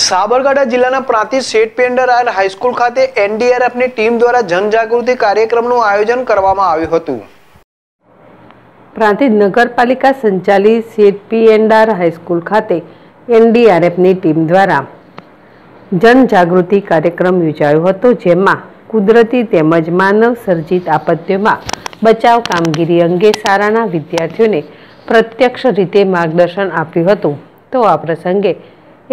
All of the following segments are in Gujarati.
સાબરકાંઠા જિલ્લાના પ્રાંતિજ શેઠ પેન્ડર આયર હાઈસ્કૂલ ખાતે એનડીઆરએફની ટીમ દ્વારા જનજાગૃતિ કાર્યક્રમનું આયોજન કરવામાં આવ્યું હતું. પ્રાંતિજ નગરપાલિકા સંચાલિત સીએચપીએનડાર હાઈસ્કૂલ ખાતે એનડીઆરએફની ટીમ દ્વારા જનજાગૃતિ કાર્યક્રમ યોજાયો હતો, જેમાં કુદરતી તેમજ માનવ સર્જિત આપત્તિઓમાં બચાવ કામગીરી અંગે શાળાના વિદ્યાર્થીઓને પ્રત્યક્ષ રીતે માર્ગદર્શન આપ્યું હતું. તો આ પ્રસંગે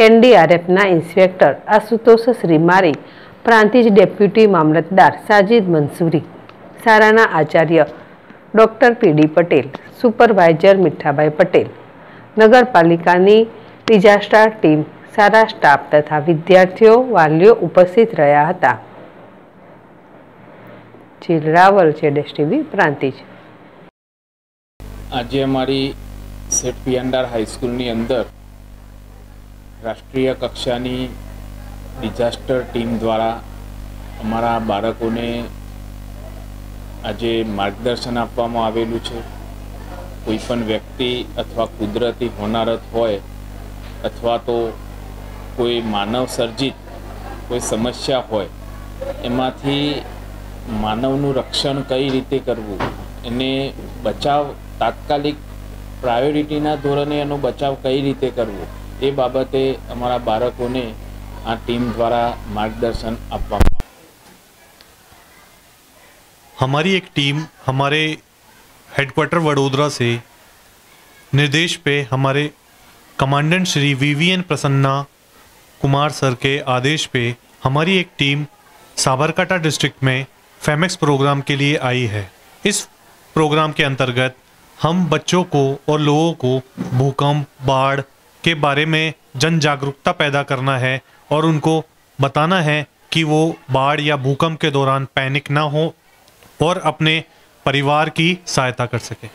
એનડીઆરએફના ઇન્સ્પેક્ટર આશુતોષ શ્રીમારી, પ્રાંતિજ ડેપ્યુટી મામલતદાર સાજિદ મંસૂરી સારાના Acharya doctor P D Patel, supervisor Mithabhai Patel, નગરપાલિકાની ડિઝાસ્ટર ટીમ, સારા સ્ટાફ તથા વિદ્યાર્થીઓ વાલીઓ ઉપસ્થિત રહ્યા હતા. જીલ રાવલ છે ડેસ્ટીવી પ્રાંતિજ. આજે અમારી સેઠ પિયંડાર હાઈસ્કૂલની અંદર રાષ્ટ્રીય કક્ષાની ડિઝાસ્ટર ટીમ દ્વારા અમારા બાળકોને આજે માર્ગદર્શન આપવામાં આવેલું છે. કોઈ પણ વ્યક્તિ અથવા કુદરતી હોનારત હોય અથવા તો કોઈ માનવ સર્જિત કોઈ સમસ્યા હોય, એમાંથી માનવનું રક્ષણ કઈ રીતે કરવું, એને બચાવ તાત્કાલિક પ્રાયોરિટીના ધોરણે એનો બચાવ કઈ રીતે કરવો એ બાબતે અમારા બાળકોને આ ટીમ દ્વારા માર્ગદર્શન આપવામાં हमारी एक टीम हमारे हेडक्वार्टर वडोदरा से निर्देश पे हमारे commandant Shri V V N Prasanna Kumar sir के आदेश पे हमारी एक टीम साबरकांठा डिस्ट्रिक्ट में फेमेक्स प्रोग्राम के लिए आई है इस प्रोग्राम के अंतर्गत हम बच्चों को और लोगों को भूकंप बाढ़ के बारे में जन जागरूकता पैदा करना है और उनको बताना है कि वो बाढ़ या भूकंप के दौरान पैनिक ना हो और अपने परिवार की सहायता कर सके।